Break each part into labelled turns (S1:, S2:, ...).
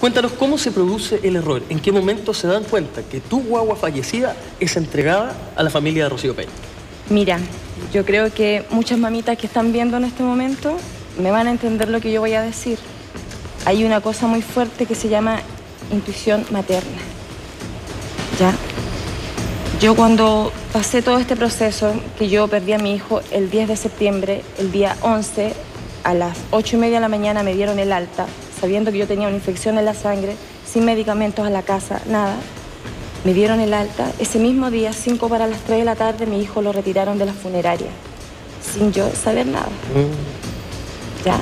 S1: Cuéntanos cómo se produce el error, en qué momento se dan cuenta que tu guagua fallecida es entregada a la familia de Rocío Peña.
S2: Mira, yo creo que muchas mamitas que están viendo en este momento me van a entender lo que yo voy a decir. Hay una cosa muy fuerte que se llama intuición materna. ¿Ya? Yo cuando pasé todo este proceso, que yo perdí a mi hijo el 10 de septiembre, el día 11, a las 8 y media de la mañana me dieron el alta, sabiendo que yo tenía una infección en la sangre, sin medicamentos a la casa, nada. Me dieron el alta. Ese mismo día, 5 para las 3 de la tarde, mi hijo lo retiraron de la funeraria, sin yo saber nada. Mm. ¿Ya?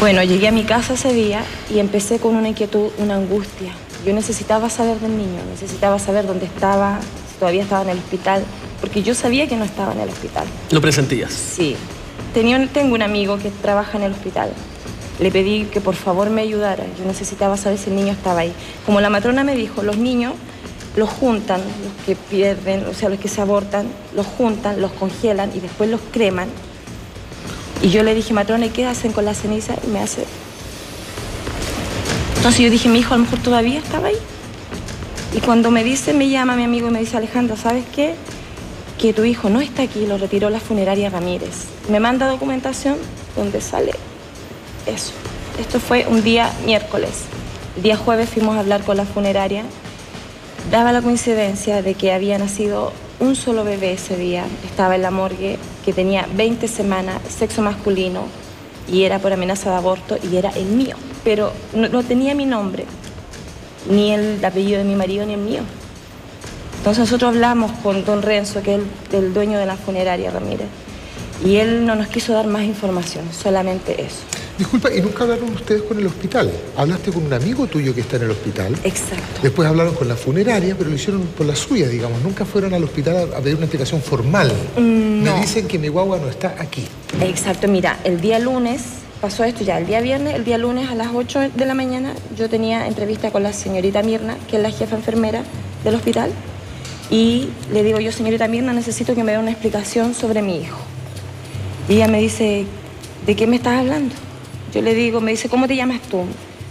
S2: Bueno, llegué a mi casa ese día y empecé con una inquietud, una angustia. Yo necesitaba saber del niño, necesitaba saber dónde estaba, si todavía estaba en el hospital, porque yo sabía que no estaba en el hospital.
S1: ¿Lo presentías?
S2: Sí. Tenía, tengo un amigo que trabaja en el hospital. Le pedí que por favor me ayudara. Yo necesitaba saber si el niño estaba ahí. Como la matrona me dijo, los niños los juntan, los que pierden, o sea, los que se abortan, los juntan, los congelan y después los creman. Y yo le dije, matrona, ¿y qué hacen con la ceniza? Y me hace... Entonces yo dije, mi hijo a lo mejor todavía estaba ahí. Y cuando me dice, me llama mi amigo y me dice, Alejandra, ¿sabes qué? Que tu hijo no está aquí, lo retiró la funeraria Ramírez. Me manda documentación donde sale eso. Esto fue un día miércoles. El día jueves fuimos a hablar con la funeraria. Daba la coincidencia de que había nacido un solo bebé ese día. Estaba en la morgue que tenía 20 semanas, sexo masculino, y era por amenaza de aborto y era el mío. Pero no, tenía mi nombre, ni el apellido de mi marido, ni el mío. Entonces nosotros hablamos con don Renzo, que es el dueño de la funeraria Ramírez, y él no nos quiso dar más información, solamente eso.
S3: Disculpa, ¿y nunca hablaron ustedes con el hospital? ¿Hablaste con un amigo tuyo que está en el hospital?
S2: Exacto.
S3: Después hablaron con la funeraria, pero lo hicieron por la suya, digamos. Nunca fueron al hospital a pedir una explicación formal.
S2: Mm,
S3: Me dicen que mi guagua no está aquí.
S2: Exacto, mira, el día lunes pasó esto ya, el día viernes, el día lunes a las 8 de la mañana yo tenía entrevista con la señorita Mirna, que es la jefa enfermera del hospital, y le digo yo, señorita Mirna, necesito que me dé una explicación sobre mi hijo. Y ella me dice, ¿de qué me estás hablando? Yo le digo, me dice, ¿cómo te llamas tú?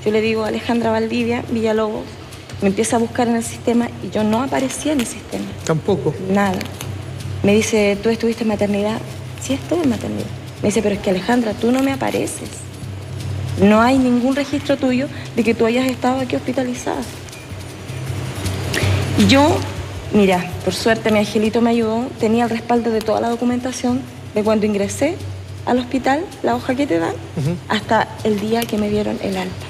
S2: Yo le digo, Alejandra Valdivia, Villalobos. Me empieza a buscar en el sistema y yo no aparecía en el sistema.
S3: Tampoco.
S2: Nada. Me dice, ¿tú estuviste en maternidad? Sí, estuve en maternidad. Me dice, pero es que Alejandra, tú no me apareces. No hay ningún registro tuyo de que tú hayas estado aquí hospitalizada. Y yo, mira, por suerte mi angelito me ayudó, tenía el respaldo de toda la documentación de cuando ingresé al hospital, la hoja que te dan, hasta el día que me dieron el alta.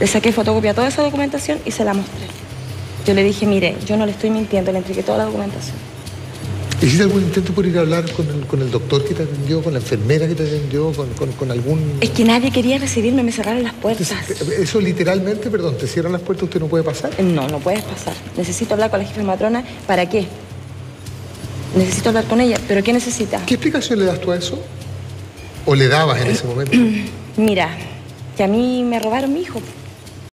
S2: Le saqué fotocopia toda esa documentación y se la mostré. Yo le dije, mire, yo no le estoy mintiendo, le entregué toda la documentación.
S3: ¿Hiciste algún intento por ir a hablar con el, doctor que te atendió, con la enfermera que te atendió, con, algún...?
S2: Es que nadie quería recibirme, me cerraron las puertas.
S3: eso literalmente, perdón, ¿te cierran las puertas? ¿Usted no puede pasar?
S2: No, no puedes pasar. Necesito hablar con la jefa matrona. ¿Para qué? Necesito hablar con ella. ¿Pero qué necesita?
S3: ¿Qué explicación le das tú a eso? ¿O le dabas en ese momento?
S2: Mira, que a mí me robaron mi hijo.